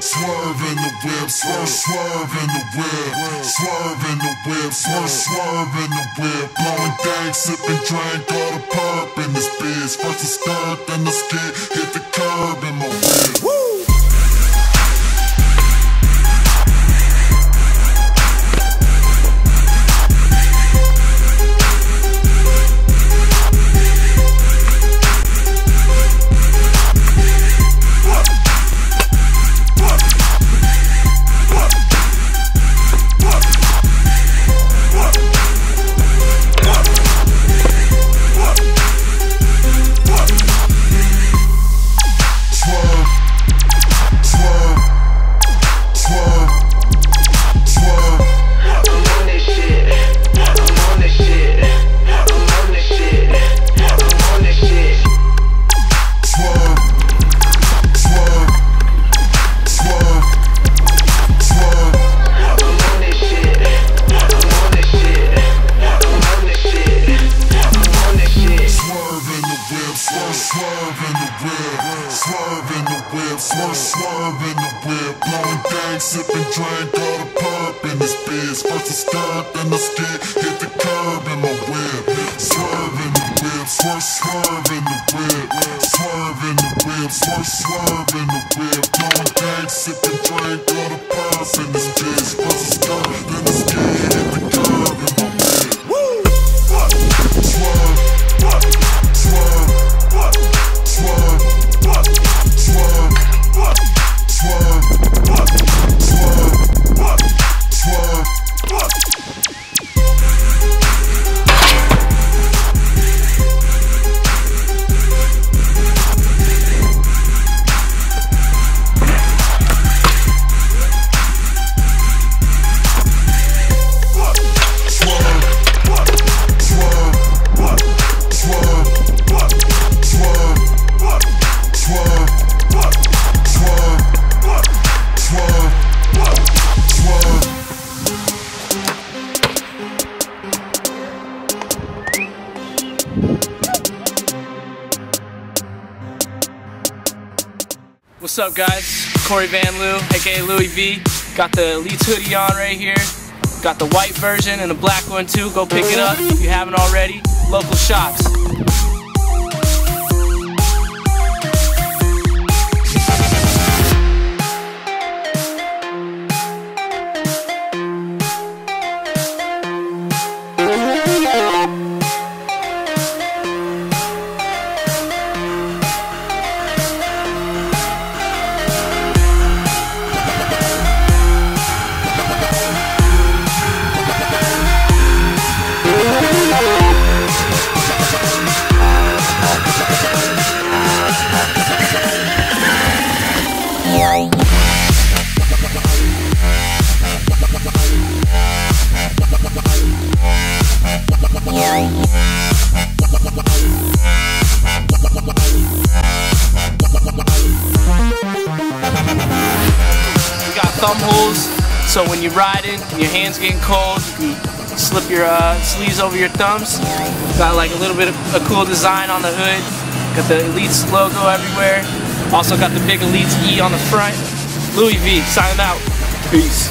Swerve in the whip, swerve, swerve in the whip, swerve in the whip, swerve, swerve in the whip. Blowing dank, sipping drink, all the perp in this bitch. First the skirt, then the skit, hit the curb in my whip. Swerve, swerve in the whip. Blowing dank, sipping drink, all the perp in this bitch. First the skirt, then the skid, hit the curb in my whip. Swerve in the whip, swerve, swerve in the whip, swerve in the whip, swerve, swerve in the whip. Blowing dank, sipping drink, all the perp in this bitch. First the skirt, then the skid, hit the curb in my whip. What's up, guys? Corey Van Loo, aka Louis V. Got the Elyts hoodie on right here. Got the white version and the black one too. Go pick it up if you haven't already. Local shops. Thumb holes, so when you're riding and your hands getting cold, you can slip your uh, sleeves over your thumbs. Got like a little bit of a cool design on the hood. Got the Elyts logo everywhere. Also got the big Elyts E on the front. Louis V, signing out. Peace.